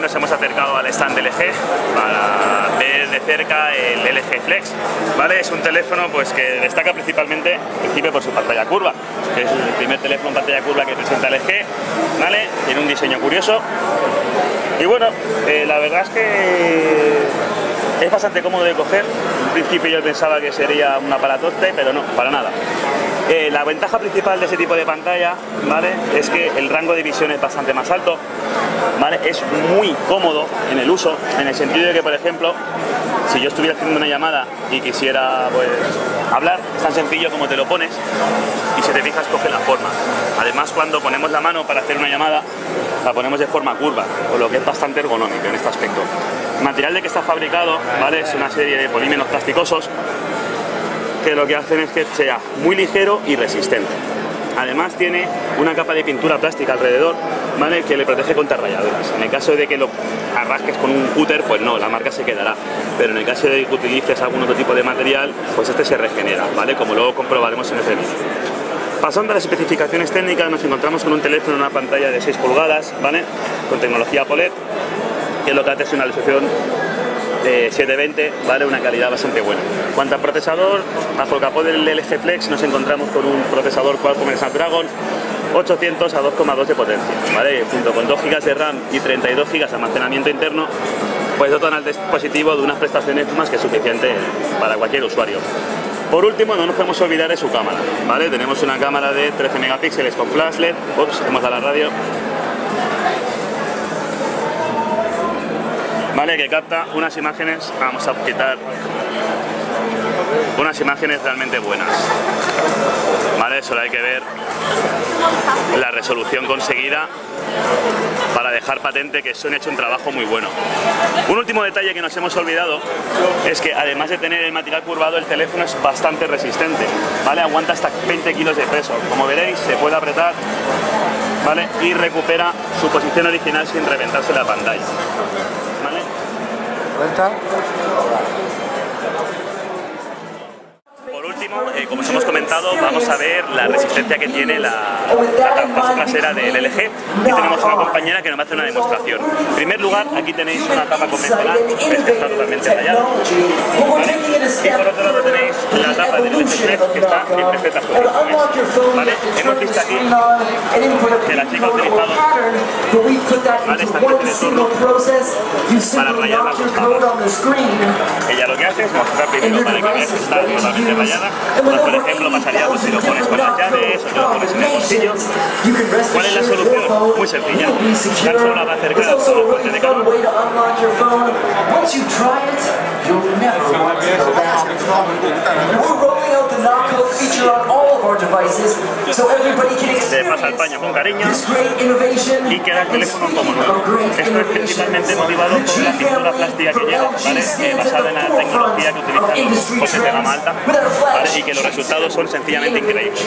nos hemos acercado al stand LG para ver de cerca el LG Flex. ¿vale? Es un teléfono pues, que destaca principalmente principio por su pantalla curva, que es el primer teléfono en pantalla curva que presenta LG. ¿vale? Tiene un diseño curioso. Y bueno, eh, la verdad es que es bastante cómodo de coger. En principio yo pensaba que sería un aparatote, pero no, para nada. Eh, la ventaja principal de ese tipo de pantalla ¿vale? es que el rango de visión es bastante más alto, ¿vale? es muy cómodo en el uso, en el sentido de que, por ejemplo, si yo estuviera haciendo una llamada y quisiera pues, hablar, es tan sencillo como te lo pones y si te fijas coge la forma. Además, cuando ponemos la mano para hacer una llamada, la ponemos de forma curva, con lo que es bastante ergonómico en este aspecto. El material de que está fabricado ¿vale? es una serie de polímeros plasticosos que lo que hacen es que sea muy ligero y resistente. Además tiene una capa de pintura plástica alrededor, ¿vale? Que le protege contra rayaduras. En el caso de que lo arrasques con un cúter, pues no, la marca se quedará. Pero en el caso de que utilices algún otro tipo de material, pues este se regenera, ¿vale? Como luego comprobaremos en este vídeo. Pasando a las especificaciones técnicas, nos encontramos con un teléfono en una pantalla de 6 pulgadas, ¿vale? Con tecnología POLED, que lo que hace es una resolución de 720, ¿vale? Una calidad bastante buena. Cuanto al procesador, bajo el capó del LG Flex nos encontramos con un procesador Qualcomm Snapdragon 800 a 2,2 de potencia. Junto con 2 GB de RAM y 32 GB de almacenamiento interno, pues dotan al dispositivo de unas prestaciones más que suficientes para cualquier usuario. Por último, no nos podemos olvidar de su cámara, ¿vale? Tenemos una cámara de 13 megapíxeles con flash LED, ups, hemos dado la radio, ¿vale? Que capta unas imágenes, vamos a quitar unas imágenes realmente buenas, ¿vale? Solo hay que ver la resolución conseguida para dejar patente que Sony ha hecho un trabajo muy bueno. Un último detalle que nos hemos olvidado es que además de tener el material curvado, el teléfono es bastante resistente, ¿vale? Aguanta hasta 20 kilos de peso. Como veréis, se puede apretar, ¿vale? Y recupera su posición original sin reventarse la pantalla. Último, eh, como os hemos comentado, vamos a ver la resistencia que tiene la, tapa trasera del LG y tenemos una compañera que nos hacer una demostración. En primer lugar, aquí tenéis una tapa convencional, que está totalmente rayada. Y por otro lado tenéis la tapa del LG que está en perfectas condiciones. ¿Vale? Hemos visto aquí que la chica ha utilizado ¿vale? esta de para rayar las dos Ella lo que hace es mostrar primero para que veáis que está totalmente rayada. Pues, por ejemplo, pasaría pues, si lo pones con las llaves o te lo pones en el bolsillo. ¿Cuál es la solución? Muy sencilla. Tan solo la va a acercar a la fuente de calor. Se pasa el paño con cariño y queda el teléfono como nuevo. Esto es principalmente motivado por la pintura plástica que lleva, ¿vale? Eh, basada en la tecnología que utilizan los coches de gama alta ¿vale? y que los resultados son sencillamente increíbles.